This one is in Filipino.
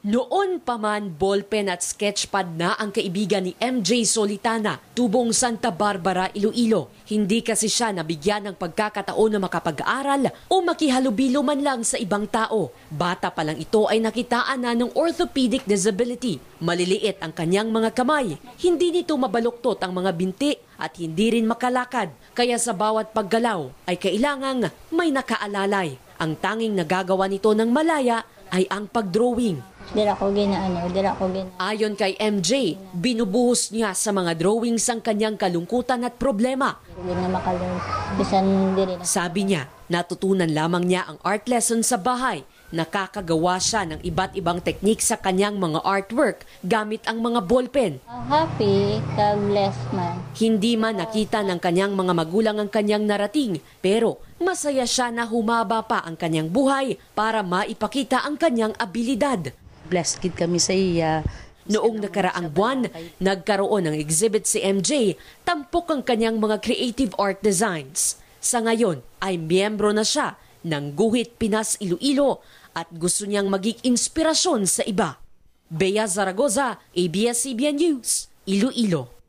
Noon pa man, ballpen at sketchpad na ang kaibigan ni MJ Solitana, tubong Santa Barbara, Iloilo. Hindi kasi siya nabigyan ng pagkakataon na makapag-aral o makihalubilo man lang sa ibang tao. Bata pa lang ito ay nakitaan na ng orthopedic disability. Maliliit ang kanyang mga kamay. Hindi nito mabaluktot ang mga binti at hindi rin makalakad. Kaya sa bawat paggalaw ay kailangang may nakaalalay. Ang tanging nagagawa nito ng malaya ay ang pagdrawing. Dila ko ginaano, dila ko gina. Ayon kay MJ, binubuhos niya sa mga drawings ang kanyang kalungkutan at problema. Sabi niya, natutunan lamang niya ang art lesson sa bahay. Nakakagawa siya ng iba't ibang teknik sa kanyang mga artwork gamit ang mga ballpen. Happy, kag blessed man. Hindi man nakita ng kanyang mga magulang ang kanyang narating, pero masaya siya na humaba pa ang kanyang buhay para maipakita ang kanyang abilidad. Blessed kid kami sa iya. Noong nakaraang buwan, nagkaroon ng exhibit si MJ, tampok ang kanyang mga creative art designs. Sa ngayon ay miyembro na siya ng Guhit Pinas Iloilo at gusto niyang maging inspirasyon sa iba. Bea Zaragoza, ABS-CBN News, Iloilo.